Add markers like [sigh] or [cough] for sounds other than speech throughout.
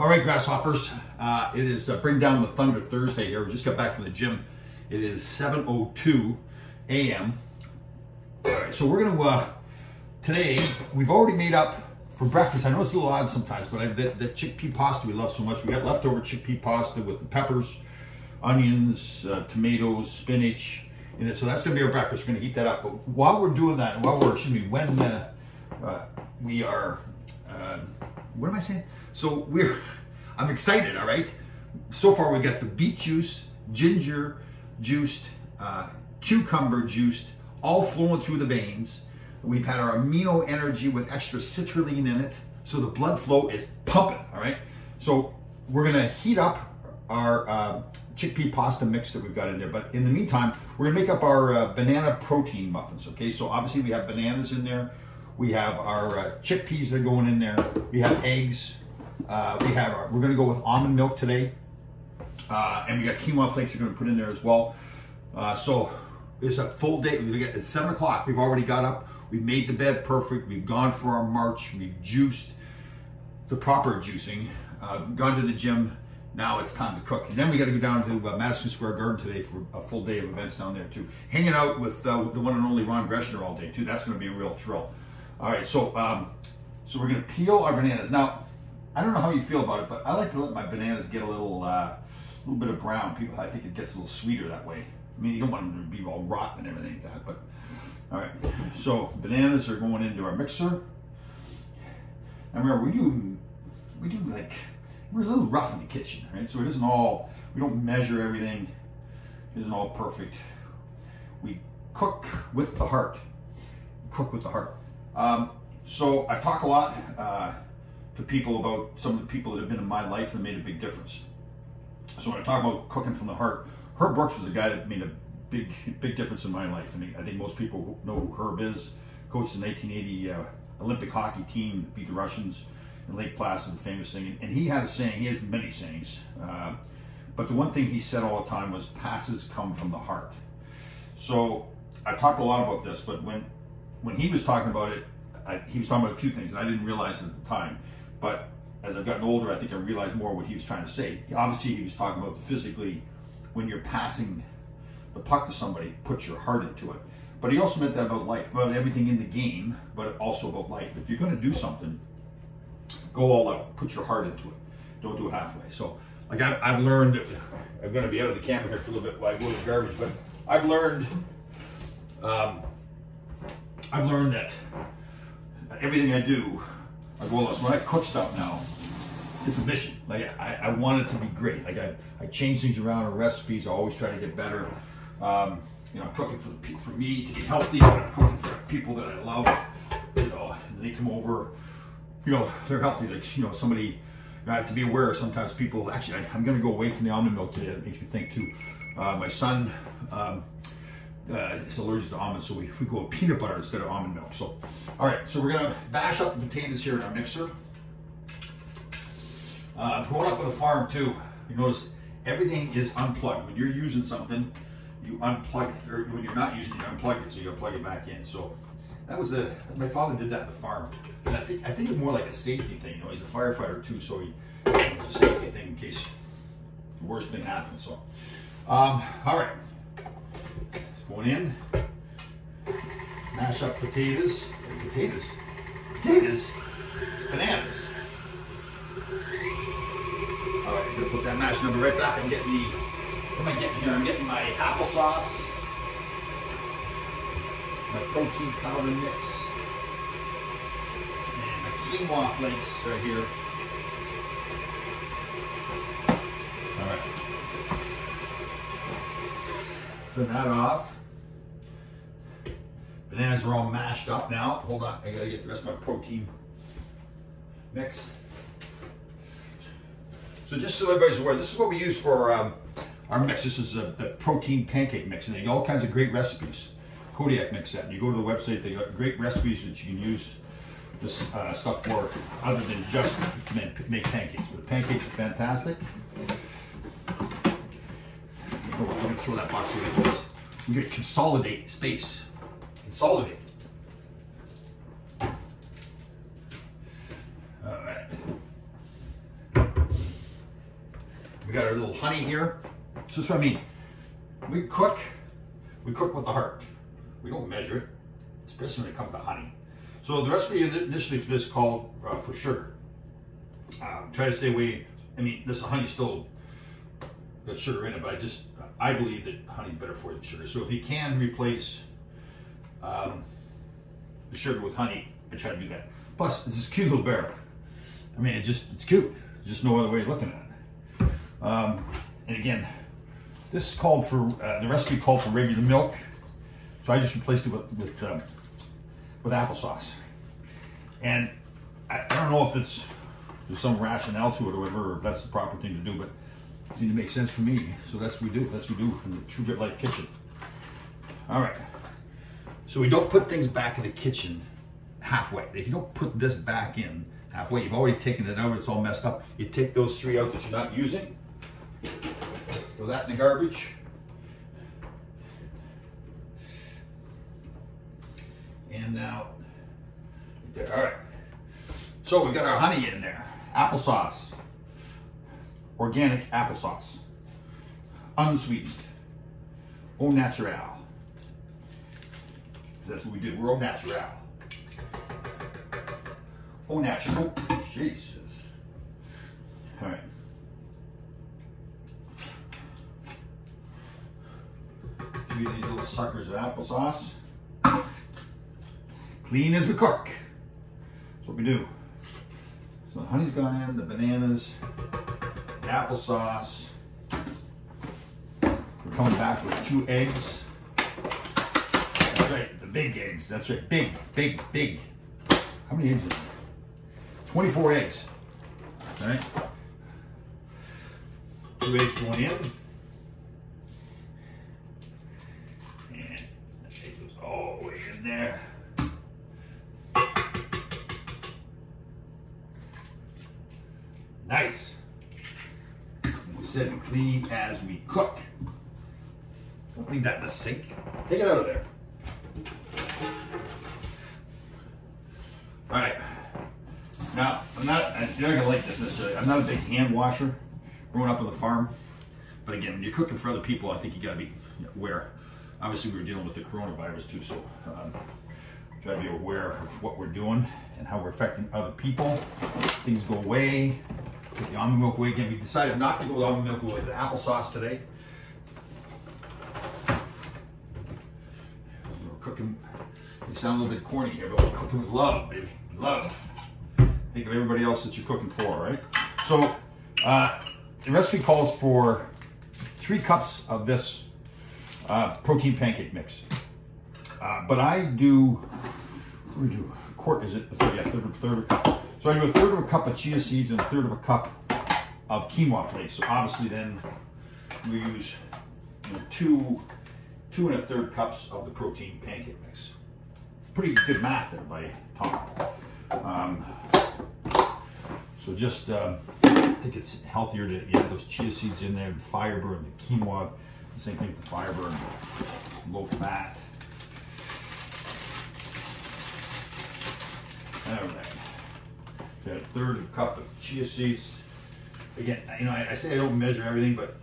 All right, grasshoppers. Uh, it is uh, Bring Down the Thunder Thursday here. We just got back from the gym. It is 7.02 a.m. All right, so we're to, uh, today, we've already made up for breakfast. I know it's a little odd sometimes, but I, the, the chickpea pasta we love so much. We got leftover chickpea pasta with the peppers, onions, uh, tomatoes, spinach in it. So that's to be our breakfast. We're to heat that up. But while we're doing that, while we're, excuse me, when uh, uh, we are, what am I saying? So we're, [laughs] I'm excited, all right? So far we got the beet juice, ginger juiced, uh, cucumber juiced, all flowing through the veins. We've had our amino energy with extra citrulline in it. So the blood flow is pumping, all right? So we're gonna heat up our uh, chickpea pasta mix that we've got in there. But in the meantime, we're gonna make up our uh, banana protein muffins, okay? So obviously we have bananas in there. We have our uh, chickpeas that are going in there. We have eggs. Uh, we have our, we're gonna go with almond milk today. Uh, and we got quinoa flakes we're gonna put in there as well. Uh, so it's a full day. We get, it's seven o'clock. We've already got up. We've made the bed perfect. We've gone for our march. We've juiced the proper juicing. Uh, gone to the gym. Now it's time to cook. And then we got to go down to uh, Madison Square Garden today for a full day of events down there too. Hanging out with uh, the one and only Ron Greschner all day too. That's going to be a real thrill. All right, so um, so we're going to peel our bananas. Now, I don't know how you feel about it, but I like to let my bananas get a little uh, little bit of brown. People, I think it gets a little sweeter that way. I mean, you don't want them to be all rotten and everything like that, but all right. So bananas are going into our mixer. And remember, we do we do like we're a little rough in the kitchen, right? So it isn't all we don't measure everything. It isn't all perfect. We cook with the heart. Cook with the heart. Um, so I talk a lot uh, to people about some of the people that have been in my life and made a big difference. So when I talk about cooking from the heart, Herb Brooks was a guy that made a big, big difference in my life. And I think most people know who Herb is. Coached the 1980 uh, Olympic hockey team, that beat the Russians in Lake Placid, the famous thing. And he had a saying, he has many sayings. Uh, but the one thing he said all the time was passes come from the heart. So I talked a lot about this, but when when he was talking about it, I, he was talking about a few things, and I didn't realize it at the time. But as I've gotten older, I think I realized more what he was trying to say. Obviously, he was talking about physically, when you're passing the puck to somebody, put your heart into it. But he also meant that about life, about everything in the game, but also about life. If you're going to do something, go all out, put your heart into it. Don't do it halfway. So, like I've, I've learned, I'm going to be out of the camera here for a little bit while I go to the garbage, but I've learned, um, I've learned that everything I do, like well, when I cook stuff now, it's a mission. Like I, I want it to be great. Like I, I change things around in recipes. I always try to get better. Um, you know, I'm cooking for the, for me to be healthy. But I'm cooking for people that I love. You know, they come over. You know, they're healthy. Like you know, somebody. I have to be aware. Sometimes people actually. I, am going to go away from the almond milk today. It makes me think too. Uh, my son. Um, uh, is allergic to almonds, so we, we go with peanut butter instead of almond milk. So, all right, so we're gonna bash up the potatoes here in our mixer. Uh, growing up with a farm too, you notice everything is unplugged. When you're using something, you unplug it, or when you're not using it, you unplug it, so you plug it back in. So that was a, my father did that in the farm. And I think, I think it's more like a safety thing, you know, he's a firefighter too, so he, a safety thing in case the worst thing happens, so. Um, all right, going in, mash up potatoes, potatoes, potatoes, bananas. All right, I'm gonna put that mash number right back. I'm getting the, what am I getting here? I'm getting my applesauce, my protein powder mix, and my quinoa flakes right here. All right. Turn that off. Bananas are all mashed up now. Hold on, I gotta get the rest of my protein mix. So just so everybody's aware, this is what we use for um, our mix. This is a, the protein pancake mix, and they got all kinds of great recipes. Kodiak mix that. And you go to the website, they got great recipes that you can use this uh, stuff for, other than just make, pancakes. But pancakes are fantastic. Oh, I'm gonna throw that box away. We get consolidate space. Consolidate. All right. We got our little honey here. This is what I mean. We cook, we cook with the heart. We don't measure it, especially when it comes to honey. So the recipe initially for this called uh, for sugar. Um, try to stay away. I mean, this honey still got sugar in it, but I just I believe that honey's better for you than sugar. So if you can replace um, the sugar with honey, I try to do that. Plus, it's this cute little bear. I mean, it just it's cute. There's just no other way of looking at it. Um, and again, this called for uh, the recipe called for regular milk, so I just replaced it with with, um, with applesauce. And I, I don't know if it's there's some rationale to it or whatever, or if that's the proper thing to do, but it seemed to make sense for me. So that's what we do. That's what we do in the True Grit Life kitchen. All right. So we don't put things back in the kitchen halfway. If you don't put this back in halfway, you've already taken it out, it's all messed up. You take those three out that you're not using, throw that in the garbage. And now, there, all right. So we got our honey in there, applesauce, organic applesauce, unsweetened, au naturel. That's what we do, we're au naturel. Au natural, Jesus. All right. Few of these little suckers of applesauce. Clean as we cook. That's what we do. So the honey's gone in, the bananas, the applesauce. We're coming back with two eggs. That's right, the big eggs. That's right, big, big, big. How many eggs is there? 24 eggs. All right. Two eggs going in. And that goes all the way in there. Nice. We said clean as we cook. Don't leave that in the sink. Take it out of there. I'm not a big hand washer growing up on the farm. But again, when you're cooking for other people, I think you gotta be aware. Obviously, we were dealing with the coronavirus too, so um, try to be aware of what we're doing and how we're affecting other people. Things go away. Put the almond milk away again. We decided not to go with almond milk away, the applesauce today. We're cooking, we sound a little bit corny here, but we're cooking with love, baby. Love. Think of everybody else that you're cooking for, right? So, uh, the recipe calls for three cups of this uh, protein pancake mix. Uh, but I do, what do we do? A quart, is it? A third, yeah, third, of, third of a cup. So I do a third of a cup of chia seeds and a third of a cup of quinoa flakes. So obviously then we use you know, two, two and a third cups of the protein pancake mix. Pretty good math there by Tom. Um, so just, um, I think it's healthier to get those chia seeds in there, the and the quinoa. The same thing with the fiber and low fat. All right. Got a third of a cup of chia seeds. Again, you know, I, I say I don't measure everything, but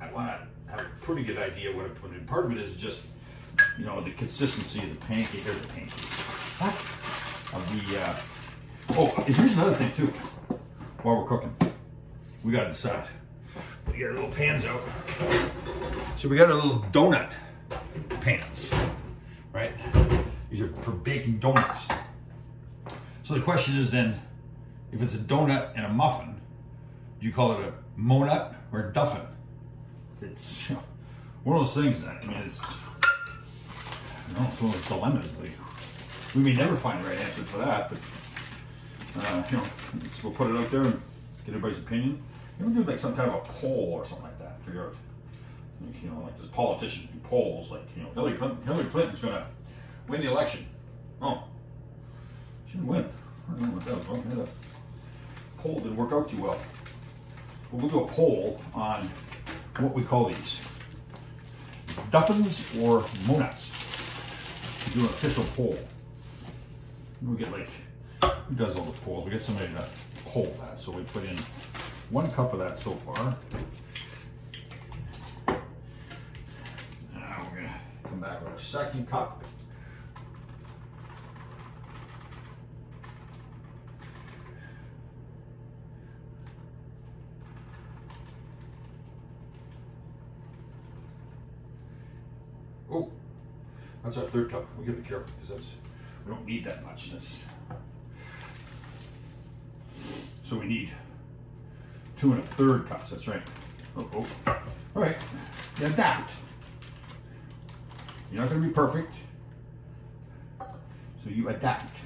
I want to have a pretty good idea what I put in. Part of it is just, you know, the consistency of the pancake or the pancake. Of the, uh, oh, here's another thing too. While we're cooking, we got decide. We get our little pans out. So we got our little donut pans, right? These are for baking donuts. So the question is then, if it's a donut and a muffin, do you call it a monut or a duffin? It's one of those things. that, I mean, it's I don't know, it's one of those dilemmas. Like, we may never find the right answer for that, but uh, you know, we'll put it out there and get everybody's opinion. Maybe we'll do like some kind of a poll or something like that. Figure out, you know, like this politicians do polls, like you know, Hillary Clinton, Hillary Clinton's to win the election. Oh, she didn't win. I don't know what that was. Well, yeah, poll didn't work out too well. But we'll do a poll on what we call these duffins or monuts. We'll do an official poll. We get like who does all the pulls. We get somebody to poll that. So we put in one cup of that so far. Now we're gonna come back with our second cup. Oh, that's our third cup. We gotta be careful because that's we don't need that much. That's so we need two and a third cups. That's right. Oh, oh. all right. You adapt. You're not to be perfect, so you adapt.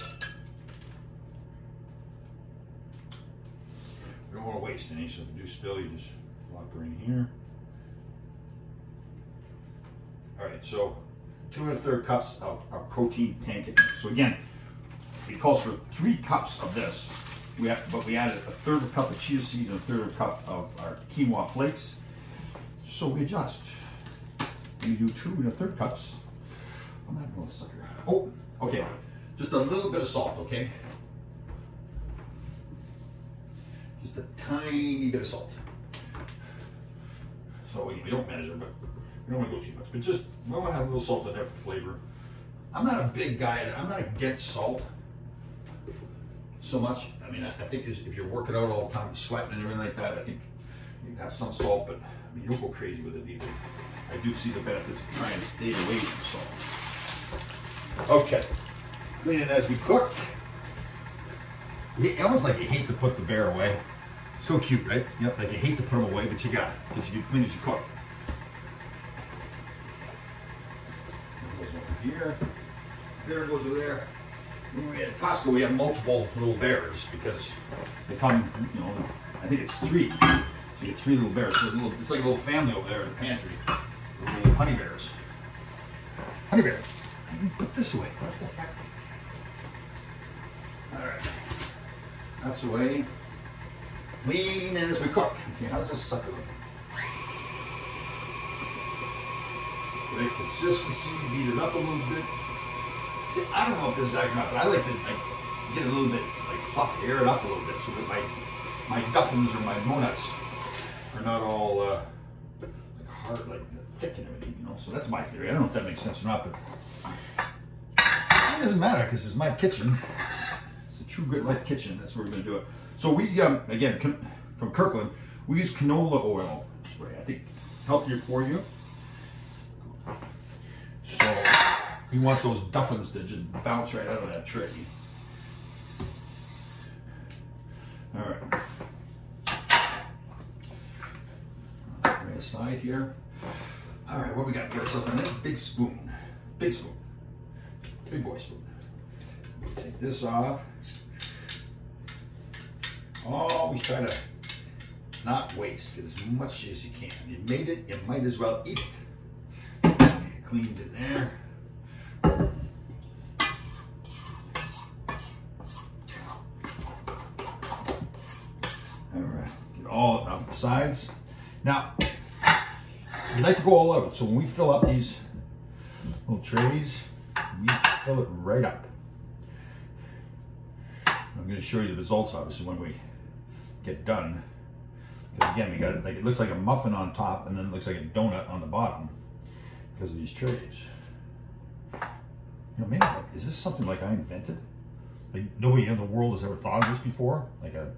You don't want to waste any, so if you do spill, you just flop it in here. All right, so two and a third cups of, of protein pancake. So again, it calls for three cups of this. We have, but we added a third of a cup of chia seeds and a third of a cup of our quinoa flakes. So we adjust. We do two and a third cups on that little sucker. Oh, okay. Just a little bit of salt, okay? Just a tiny bit of salt. So we, we don't measure, but we don't want to go too much. But just, we want to have a little salt in there for flavor. I'm not a big guy, I'm not against salt so much. I mean, I, think if you're working out all the time, sweating and everything like that, I think you have some salt, but I mean, you don't go crazy with it either. I do see the benefits of trying to stay away from salt. Okay, clean it as we cook. You, almost like you hate to put the bear away. So cute, right? Yep, like you hate to put them away, but you got it, because you clean as you cook. Here. There goes over there at Costco, we have multiple little bears because they come, you know, I think it's three. So you get three little bears. So little, it's like a little family over there in the pantry. Little honey bears. Honey bears. Put this away. What the heck? All right. That's the way. Lean in as we cook. Okay, how does this sucker look? Great consistency, beat it up a little bit. See, I don't know if this is accurate, but I like to like get a little bit like fluff, air it up a little bit, so that my my duffins or my monuts are not all uh, like hard, like thick and everything, you know. So that's my theory. I don't know if that makes sense or not, but it doesn't matter because it's my kitchen. It's a True Grit Life kitchen. That's where we're gonna do it. So we um, again from Kirkland, we use canola oil spray. I think healthier for you. So you want those duffins to just bounce right out of that tray. All right. Right aside here. All right, what we got? Get ourselves a nice big spoon. Big spoon. Big boy spoon. We'll take this off. Always try to not waste. As much as you can. You made it, you might as well eat it. cleaned it there. All on the sides. Now, we like to go all out. So when we fill up these little trays, we fill it right up. I'm going to show you the results obviously when we get done. Because again, we got it like it looks like a muffin on top and then it looks like a donut on the bottom because of these trays. You know, maybe is this something like I invented? Like nobody in the world has ever thought of this before? Like a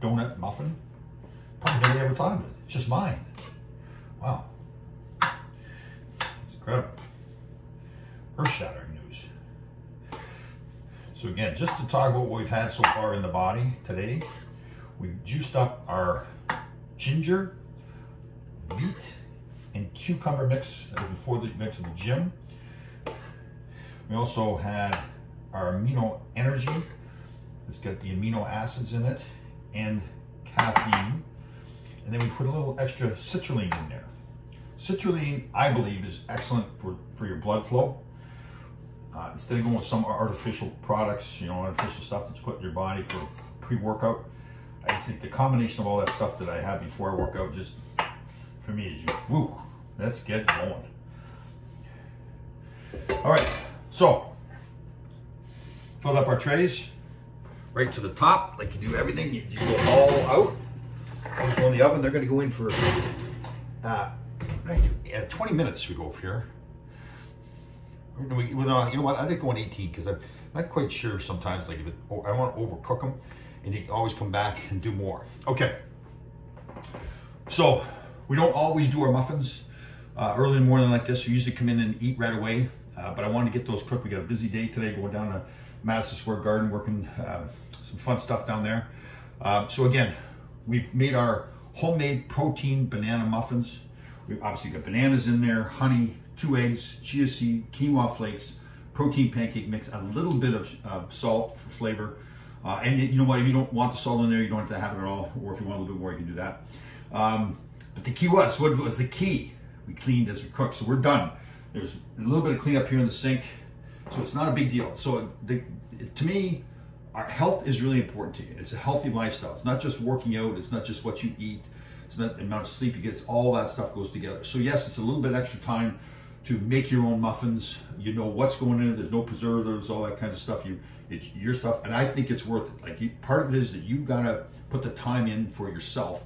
donut muffin. Probably nobody ever thought of it. It's just mine. Wow. It's incredible. Earth-shattering news. So again, just to talk about what we've had so far in the body today, we've juiced up our ginger, beet, and cucumber mix before we went to the gym. We also had our amino energy. It's got the amino acids in it and caffeine. And then we put a little extra citrulline in there. Citrulline, I believe, is excellent for, for your blood flow. Uh, instead of going with some artificial products, you know, artificial stuff that's put in your body for pre-workout, I just think the combination of all that stuff that I have before I work out just, for me, is woo, let's get going. All right, so, filled up our trays. right to the top, like you do everything. You, you go all out. Those go in the oven. They're going to go in for uh, yeah, 20 minutes. We go for here. You know what? I think going 18 because I'm not quite sure sometimes. Like if it, I want to overcook them, and you always come back and do more. Okay. So we don't always do our muffins uh, early in the morning like this. We usually come in and eat right away. Uh, but I wanted to get those cooked. We got a busy day today, going down to Madison Square Garden, working uh, some fun stuff down there. Uh, so again, we've made our homemade protein banana muffins. We've obviously got bananas in there, honey, two eggs, chia seed, quinoa flakes, protein pancake mix, a little bit of salt for flavor. Uh, and you know what, if you don't want the salt in there, you don't have to have it at all. Or if you want a little bit more, you can do that. Um, but the key was, what was the key? We cleaned as we cooked, so we're done. There's a little bit of cleanup here in the sink, so it's not a big deal. So the, to me, our health is really important to you. It's a healthy lifestyle. It's not just working out. It's not just what you eat. It's not the amount of sleep you get. It's all that stuff goes together. So yes, it's a little bit extra time to make your own muffins. You know what's going in. There's no preservatives, all that kinds of stuff. You, it's your stuff, and I think it's worth it. Like you, part of it is that you've got to put the time in for yourself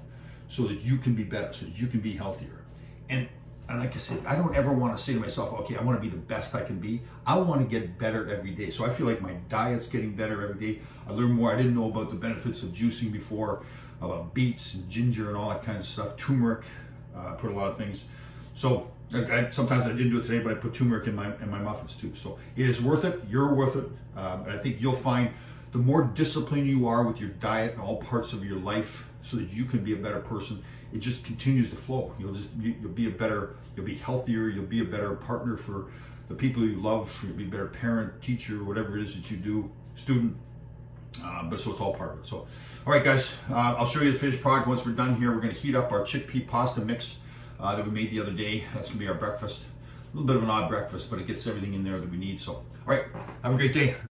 so that you can be better, so that you can be healthier. And and like I said, I don't ever want to say to myself, okay, I want to be the best I can be. I want to get better every day. So I feel like my diet's getting better every day. I learn more. I didn't know about the benefits of juicing before, about beets and ginger and all that kind of stuff. Turmeric, uh, put a lot of things. So I, sometimes I didn't do it today, but I put turmeric in my in my muffins too. So it is worth it. You're worth it. Um, and I think you'll find the more disciplined you are with your diet and all parts of your life, so that you can be a better person it just continues to flow. You'll just you'll be a better, you'll be healthier, you'll be a better partner for the people you love. You'll be a better parent, teacher, whatever it is that you do, student. Uh, but so it's all part of it. So, all right, guys, uh, I'll show you the finished product once we're done here. We're going to heat up our chickpea pasta mix uh, that we made the other day. That's going to be our breakfast. A little bit of an odd breakfast, but it gets everything in there that we need. So, all right, have a great day.